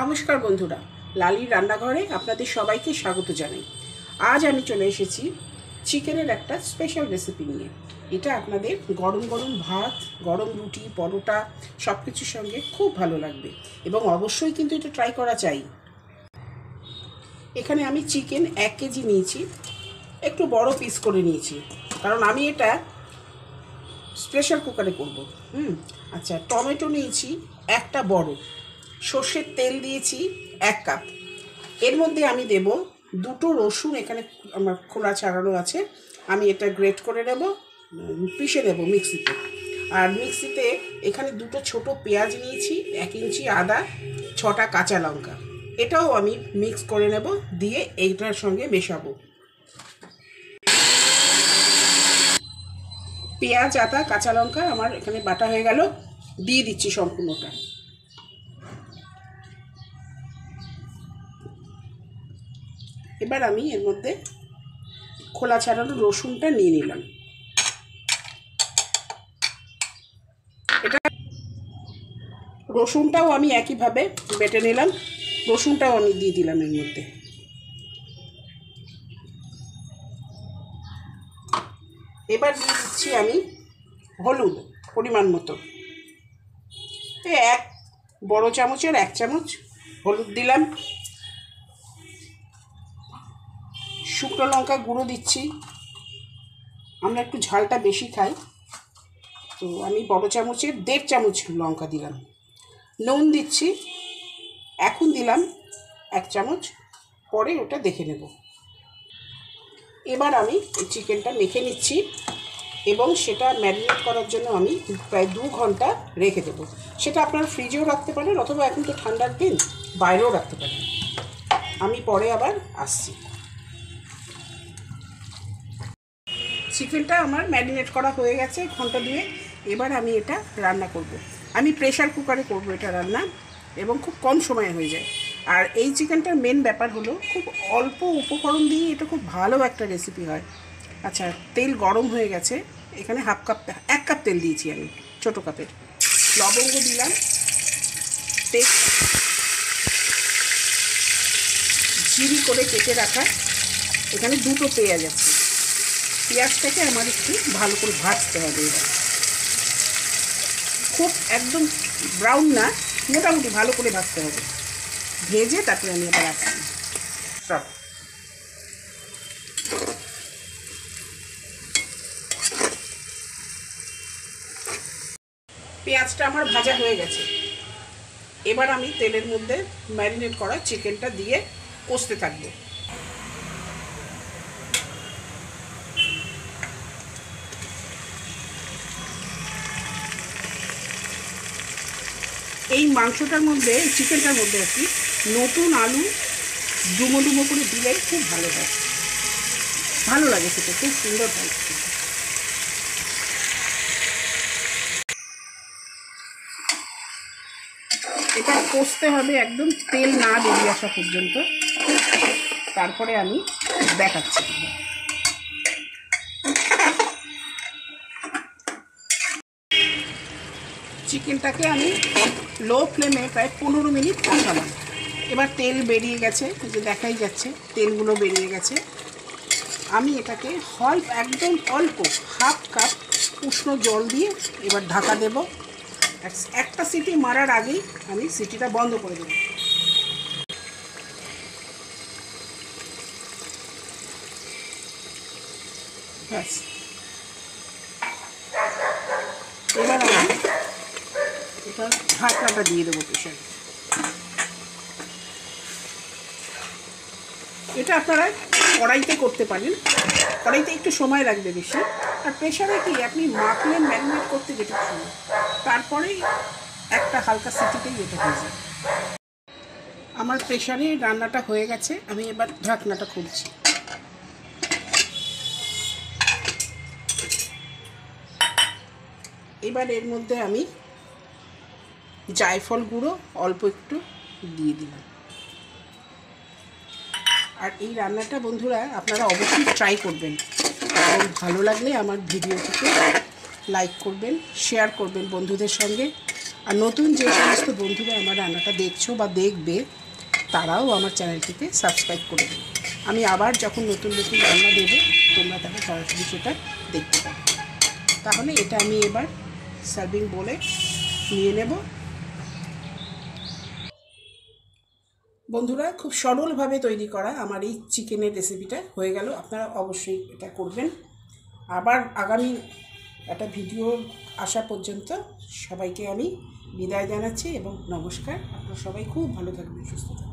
নমস্কার বন্ধুরা, লালির রান্নাঘরে আপনাদের সবাইকে স্বাগত জানাই। আজ আমি চলে এসেছি চিকেনের একটা স্পেশাল রেসিপি নিয়ে। এটা আপনাদের গরম গরম ভাত, গরম রুটি, পরোটা সব কিছুর সঙ্গে খুব ভালো লাগবে এবং অবশ্যই কিন্তু এটা ট্রাই করা চাই এখানে আমি চিকেন এক কেজি নিয়েছি, একটু বড় পিস করে নিয়েছি, কারণ আমি এটা প্রেশার কুকারে করব। হুম আচ্ছা টমেটো নিয়েছি একটা বড়। সর্ষের তেল দিয়েছি এক কাপ। এর মধ্যে আমি দেব দুটো রসুন, এখানে আমার খোলা ছাড়ানো আছে। আমি এটা গ্রেট করে নেব পিষে নেব মিক্সিতে। আর মিক্সিতে এখানে দুটো ছোট পেঁয়াজ নিয়েছি, এক ইঞ্চি আদা, ছটা কাঁচা লঙ্কা। এটাও আমি মিক্স করে নেব, দিয়ে এইটার সঙ্গে মেশাবো। পেঁয়াজ, আদা, কাঁচা লঙ্কা আমার এখানে বাটা হয়ে গেল। দিয়ে দিচ্ছি সম্পূর্ণটা। এবার আমি এর মধ্যে খোলা ছাড়ানো রসুনটা নিয়ে নিলাম। এটা রসুনটাও আমি একইভাবে বেটে নিলাম, রসুনটাও আমি দিয়ে দিলাম এর মধ্যে। এবার দিয়ে দিচ্ছি আমি হলুদ পরিমাণ মতো। এক বড় চামচের এক চামচ হলুদ দিলাম। শুকনো লঙ্কা গুঁড়ো দিচ্ছি। আমরা একটু ঝালটা বেশি খাই। তো আমি বড় চামচের দেড় চামচ লঙ্কা দিলাম। নুন দিচ্ছি। এখন দিলাম এক চামচ। পরে ওটা দেখে নেব। এবার আমি চিকেনটা মেখে নিচ্ছি এবং সেটা ম্যারিনেট করার জন্য আমি প্রায় দু ঘণ্টা রেখে দেবো। সেটা আপনারা ফ্রিজেও রাখতে পারেন অথবা এখন তো ঠান্ডার দিন, বাইরেও রাখতে পারেন। আমি পরে আবার আসছি। চিকেনটা আমার ম্যারিনেট করা হয়ে গেছে ঘণ্টা দিয়ে। এবার আমি এটা রান্না করব। আমি প্রেশার কুকারে করব এটা রান্না এবং খুব কম সময়ে হয়ে যায়। আর এই চিকেনটার মেন ব্যাপার হলো খুব অল্প উপকরণ দিয়ে এটা খুব ভালো একটা রেসিপি হয়। আচ্ছা তেল গরম হয়ে গেছে। এখানে হাফ কাপ, এক কাপ তেল দিয়েছি আমি, ছোটো কাপের। লবঙ্গ দিলাম। তেল ঝিরি করে কেটে রাখা। এখানে দুটো পেঁয়াজ আছে। পেঁয়াজটাকে আমার একটু ভালো করে ভাজতে হবে এবার। খুব একদম ব্রাউন না মোটামুটি ভালো করে ভাজতে হবে। ভেজে তারপরে আমি এবার আসছি সব পেঁয়াজটা আমার ভাজা হয়ে গেছে। এবার আমি তেলের মধ্যে ম্যারিনেট করা চিকেনটা দিয়ে কষতে থাকব। এই মাংসটার মধ্যে চিকেনটার মধ্যে আর কি নতুন আলু ডুমো ডুমো করে দিলে খুব ভালো হয়। ভালো লাগে খেতে, খুব সুন্দর হয়। এটা কষতে হবে একদম তেল না বেরিয়ে আসা পর্যন্ত। তারপরে আমি দেখাচ্ছি। চিকেনটাকে আমি লো ফ্লেমে প্রায় পনেরো মিনিট কষালাম। এবার তেল বেরিয়ে গেছে যে দেখাই যাচ্ছে, তেলগুলো বেরিয়ে গেছে। আমি এটাকে অল্প একদম অল্প হাফ কাপ উষ্ণ জল দিয়ে এবার ঢাকা দেব। এক- একটা সিটি মারার আগেই আমি সিটিটা বন্ধ করে দেবো। ব্যাস এবার আমি ঢাকনাটা দিয়ে দেবো প্রেশারে এটা আপনারা কড়াইতে করতে পারেন। কড়াইতে একটু সময় লাগবে বেশি। আর প্রেশারে কি, আপনি মাখলেন ম্যারিনেট করতে যেটুকু সময় তারপরেই একটা হালকা সিটিতেই এটা হয়ে যায় আমার প্রেশারে রান্নাটা হয়ে গেছে, আমি এবার ঢাকনাটা খুলছি। এবার এর মধ্যে আমি জায়ফল গুঁড়ো অল্প একটু দিয়ে দিলাম। আর এই রান্নাটা বন্ধুরা আপনারা অবশ্যই ট্রাই করবেন। ভালো লাগলে আমার ভিডিওটিকে লাইক করবেন শেয়ার করবেন বন্ধুদের সঙ্গে। আর নতুন যে সমস্ত বন্ধুরা আমার রান্নাটা দেখছ বা দেখবে, তারাও আমার চ্যানেলটিকে সাবস্ক্রাইব করে দেবে। আমি আবার যখন নতুন নতুন রান্না দেবো, তোমরা তাকে সরাসরি সেটা দেখতে পাবে। তাহলে এটা আমি এবার সার্ভিং বলে নিয়ে নেব। বন্ধুরা, খুব সরলভাবে তৈরি করা আমার এই চিকেনের রেসিপিটা হয়ে গেল। আপনারা অবশ্যই এটা করবেন। আবার আগামী একটা ভিডিও আসা পর্যন্ত সবাইকে আমি বিদায় জানাচ্ছি এবং নমস্কার। আপনারা সবাই খুব ভালো থাকবেন, সুস্থ থাকবেন।